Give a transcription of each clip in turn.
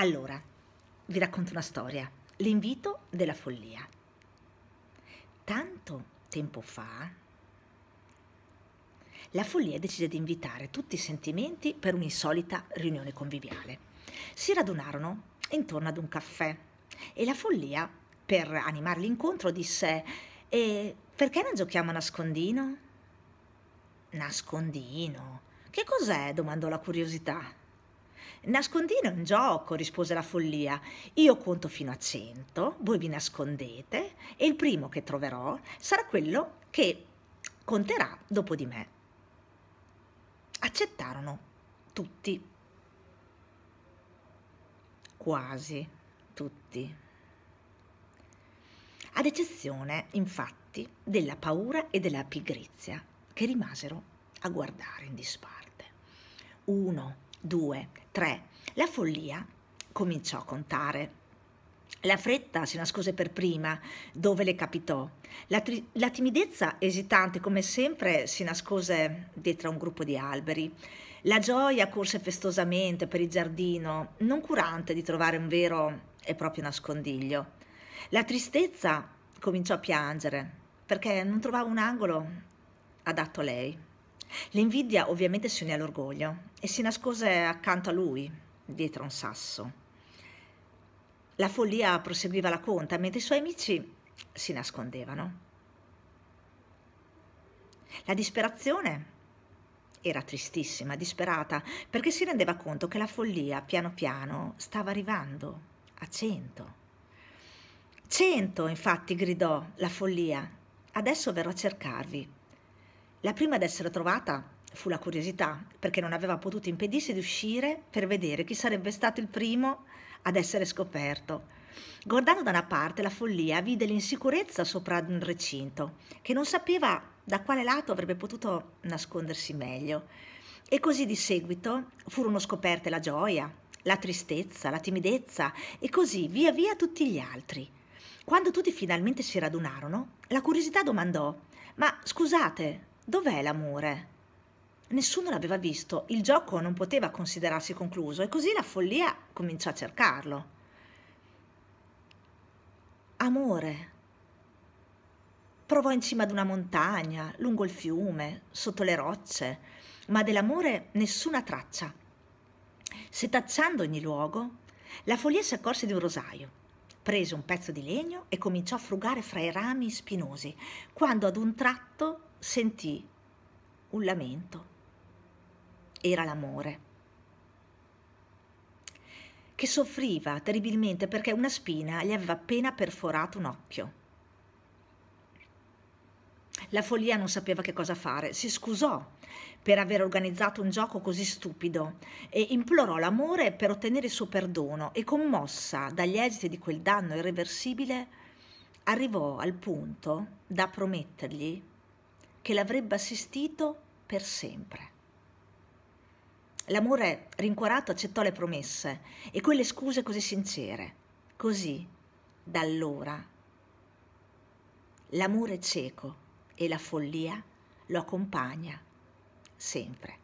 Allora, vi racconto una storia. L'invito della follia. Tanto tempo fa, la follia decise di invitare tutti i sentimenti per un'insolita riunione conviviale. Si radunarono intorno ad un caffè e la follia, per animare l'incontro, disse e perché non giochiamo a nascondino? Nascondino? Che cos'è? domandò la curiosità. Nascondino è un gioco, rispose la follia. Io conto fino a cento, voi vi nascondete e il primo che troverò sarà quello che conterà dopo di me. Accettarono tutti, quasi tutti, ad eccezione, infatti, della paura e della pigrizia, che rimasero a guardare in disparte. Uno, due, tre. La follia cominciò a contare. La fretta si nascose per prima, dove le capitò. La, la timidezza, esitante come sempre, si nascose dietro a un gruppo di alberi. La gioia corse festosamente per il giardino, non curante di trovare un vero e proprio nascondiglio. La tristezza cominciò a piangere perché non trovava un angolo adatto a lei. L'invidia ovviamente si unì all'orgoglio e si nascose accanto a lui, dietro un sasso. La follia proseguiva la conta, mentre i suoi amici si nascondevano. La disperazione era tristissima, disperata, perché si rendeva conto che la follia piano piano stava arrivando a cento. Cento, infatti, gridò la follia. Adesso verrò a cercarvi. La prima ad essere trovata fu la curiosità, perché non aveva potuto impedirsi di uscire per vedere chi sarebbe stato il primo ad essere scoperto. Guardando da una parte la follia vide l'insicurezza sopra un recinto, che non sapeva da quale lato avrebbe potuto nascondersi meglio. E così di seguito furono scoperte la gioia, la tristezza, la timidezza e così via via tutti gli altri. Quando tutti finalmente si radunarono, la curiosità domandò: Ma scusate, Dov'è l'amore? Nessuno l'aveva visto, il gioco non poteva considerarsi concluso e così la follia cominciò a cercarlo. Amore. Provò in cima ad una montagna, lungo il fiume, sotto le rocce, ma dell'amore nessuna traccia. Setacciando ogni luogo, la follia si accorse di un rosaio. Prese un pezzo di legno e cominciò a frugare fra i rami spinosi, quando ad un tratto sentì un lamento. Era l'amore, che soffriva terribilmente perché una spina gli aveva appena perforato un occhio. La follia non sapeva che cosa fare, si scusò per aver organizzato un gioco così stupido e implorò l'amore per ottenere il suo perdono e commossa dagli esiti di quel danno irreversibile arrivò al punto da promettergli che l'avrebbe assistito per sempre. L'amore rincuorato accettò le promesse e quelle scuse così sincere. Così, da allora, l'amore cieco e la follia lo accompagna sempre.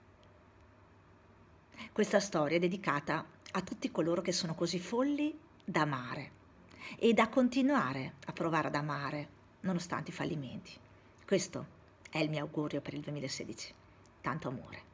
Questa storia è dedicata a tutti coloro che sono così folli da amare e da continuare a provare ad amare nonostante i fallimenti. Questo è il mio augurio per il 2016. Tanto amore.